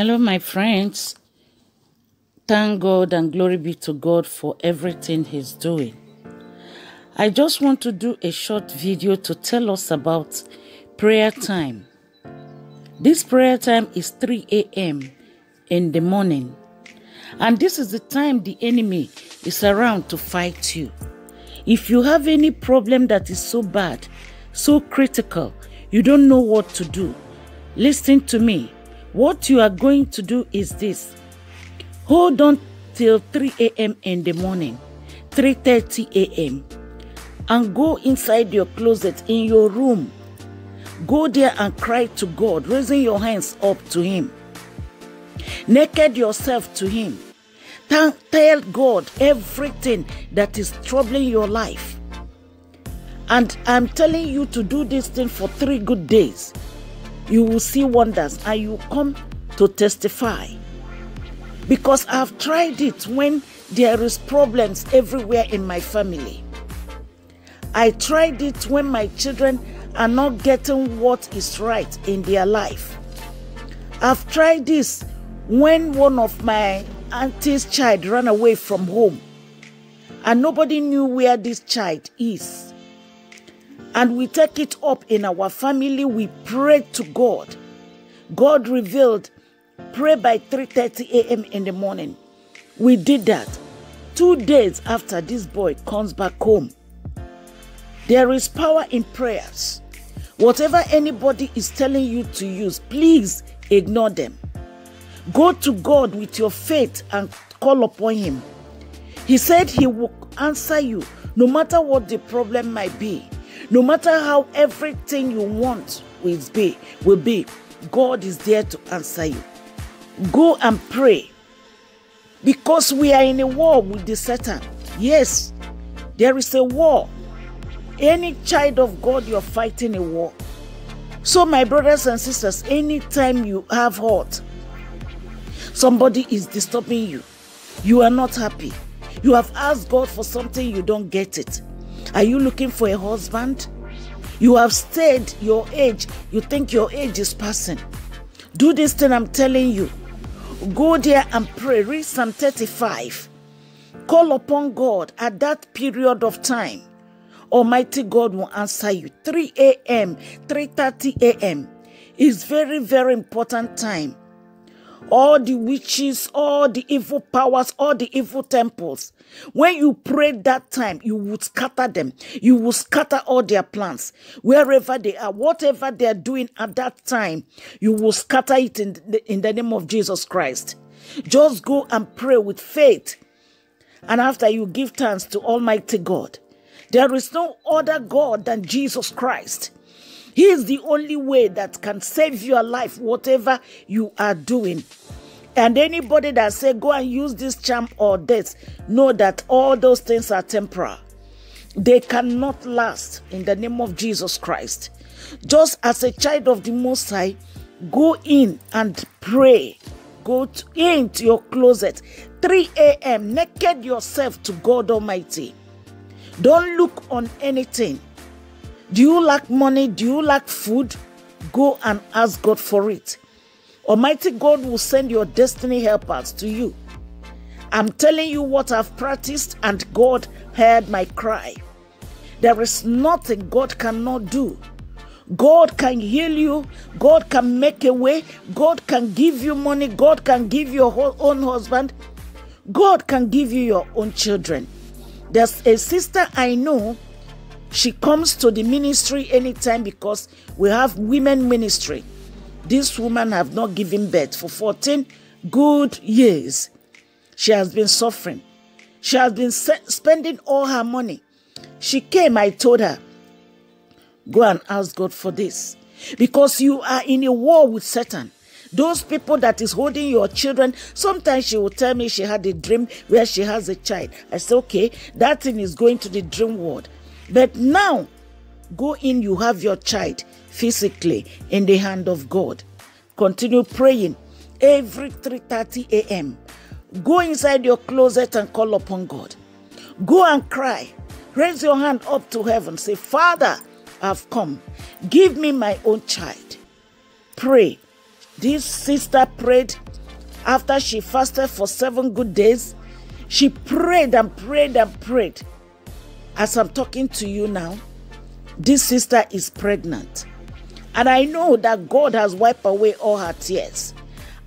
Hello, my friends. Thank God and glory be to God for everything He's doing. I just want to do a short video to tell us about prayer time. This prayer time is 3 a.m. in the morning, and this is the time the enemy is around to fight you. If you have any problem that is so bad, so critical, you don't know what to do, listen to me. What you are going to do is this. Hold on till 3 a.m. in the morning, 3:30 a.m. and go inside your closet in your room. Go there and cry to God, raising your hands up to him. Naked yourself to him. Tell, God everything that is troubling your life. And I'm telling you to do this thing for three good days you will see wonders and you come to testify. Because I've tried it when there is problems everywhere in my family. I tried it when my children are not getting what is right in their life. I've tried this when one of my auntie's child ran away from home and nobody knew where this child is and we take it up in our family. We pray to god. God revealed pray by 3:30 a.m. in the morning. We did that. 2 days after this boy comes back home there is power in prayers. Whatever anybody is telling you to use please ignore them. Go to god with your faith and call upon him. He said he will answer you no matter what the problem might be no matter how everything you want will be, will be, God is there to answer you. Go and pray. Because we are in a war with the Satan. Yes, there is a war. Any child of God, you're fighting a war. So, my brothers and sisters, anytime you have hurt, somebody is disturbing you, you are not happy. You have asked God for something, you don't get it. Are you looking for a husband? You have stayed your age. You think your age is passing. Do this thing I'm telling you. Go there and pray. Read Psalm 35. Call upon God at that period of time. Almighty God will answer you. 3 a.m., 3:30 a.m. is very, very important time all the witches, all the evil powers, all the evil temples. When you pray that time, you would scatter them. You will scatter all their plans. Wherever they are, whatever they are doing at that time, you will scatter it in the, in the name of Jesus Christ. Just go and pray with faith. And after you give thanks to Almighty God, there is no other God than Jesus Christ. He is the only way that can save your life, whatever you are doing. And anybody that say go and use this charm or this, know that all those things are temporal. They cannot last in the name of Jesus Christ. Just as a child of the Most High, go in and pray. Go to, into your closet, 3 a.m. Naked yourself to God Almighty. Don't look on anything. Do you lack money? Do you lack food? Go and ask God for it. Almighty God will send your destiny helpers to you. I'm telling you what I've practiced, and God heard my cry. There is nothing God cannot do. God can heal you. God can make a way. God can give you money. God can give you your own husband. God can give you your own children. There's a sister I know she comes to the ministry anytime because we have women ministry. This woman have not given birth for 14 good years. She has been suffering. She has been spending all her money. She came, I told her, go and ask God for this. Because you are in a war with Satan. Those people that is holding your children, sometimes she will tell me she had a dream where she has a child. I say, okay, that thing is going to the dream world. But now, go in, you have your child physically in the hand of God. Continue praying every 3:30 a.m. Go inside your closet and call upon God. Go and cry. Raise your hand up to heaven. Say, Father, I've come. Give me my own child. Pray. This sister prayed after she fasted for seven good days. She prayed and prayed and prayed. As I'm talking to you now, this sister is pregnant. And I know that God has wiped away all her tears.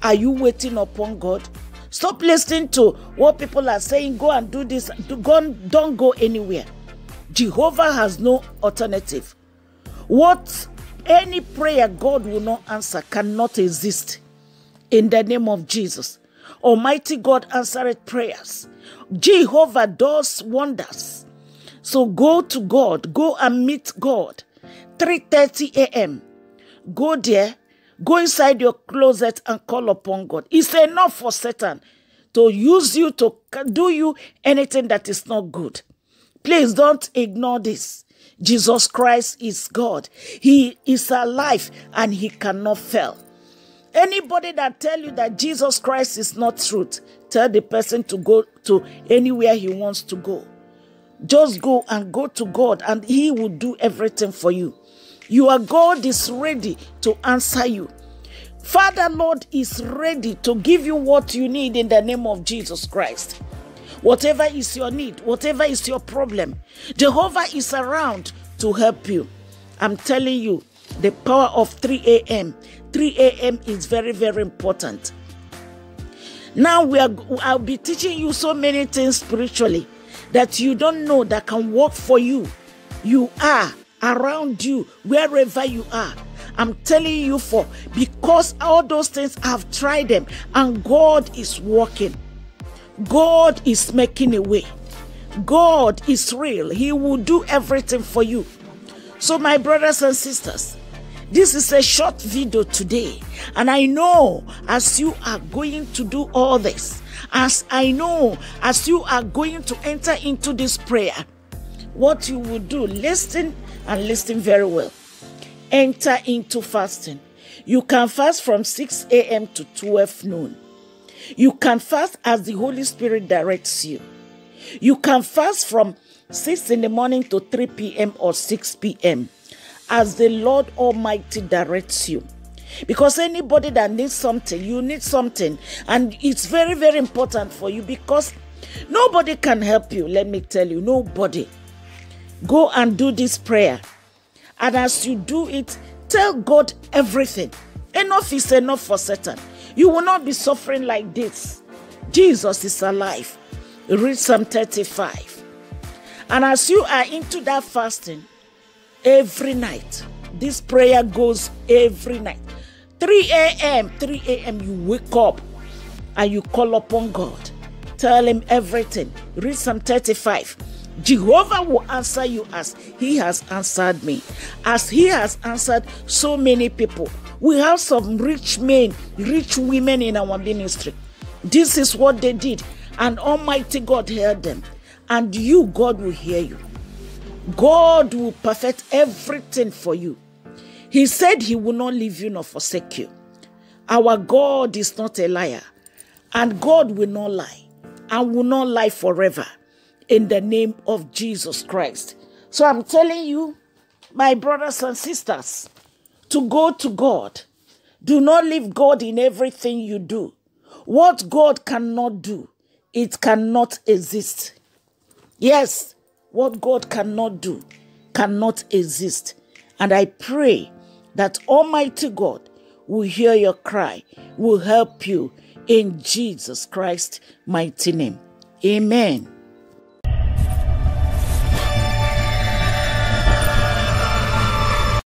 Are you waiting upon God? Stop listening to what people are saying. Go and do this. Go, don't go anywhere. Jehovah has no alternative. What any prayer God will not answer cannot exist in the name of Jesus. Almighty God answered prayers. Jehovah does wonders. So go to God, go and meet God. 3:30 a.m. Go there, go inside your closet and call upon God. It's enough for Satan to use you to do you anything that is not good. Please don't ignore this. Jesus Christ is God. He is alive and he cannot fail. Anybody that tell you that Jesus Christ is not truth, tell the person to go to anywhere he wants to go. Just go and go to God and he will do everything for you. Your God is ready to answer you. Father Lord is ready to give you what you need in the name of Jesus Christ. Whatever is your need, whatever is your problem, Jehovah is around to help you. I'm telling you, the power of 3 a.m. 3 a.m. is very, very important. Now we are I'll be teaching you so many things spiritually that you don't know that can work for you. You are around you, wherever you are. I'm telling you for because all those things I've tried them and God is working. God is making a way. God is real. He will do everything for you. So, my brothers and sisters, this is a short video today. And I know as you are going to do all this, as I know as you are going to enter into this prayer, what you will do, listen and listen very well. Enter into fasting. You can fast from 6 a.m. to 12 noon. You can fast as the Holy Spirit directs you. You can fast from 6 in the morning to 3 p.m. or 6 p.m. as the Lord Almighty directs you. Because anybody that needs something, you need something. And it's very, very important for you because nobody can help you. Let me tell you, nobody. Go and do this prayer. And as you do it, tell God everything. Enough is enough for Satan. You will not be suffering like this. Jesus is alive. Read Psalm 35. And as you are into that fasting, every night, this prayer goes every night. 3 a.m., 3 a.m., you wake up and you call upon God. Tell Him everything. Read Psalm 35. Jehovah will answer you as He has answered me, as He has answered so many people. We have some rich men, rich women in our ministry. This is what they did, and Almighty God heard them. And you, God, will hear you. God will perfect everything for you. He said He will not leave you nor forsake you. Our God is not a liar, and God will not lie, and will not lie forever in the name of Jesus Christ. So I'm telling you, my brothers and sisters, to go to God. Do not leave God in everything you do. What God cannot do, it cannot exist. Yes, what God cannot do cannot exist. And I pray that Almighty God will hear your cry, will help you in Jesus Christ's mighty name. Amen.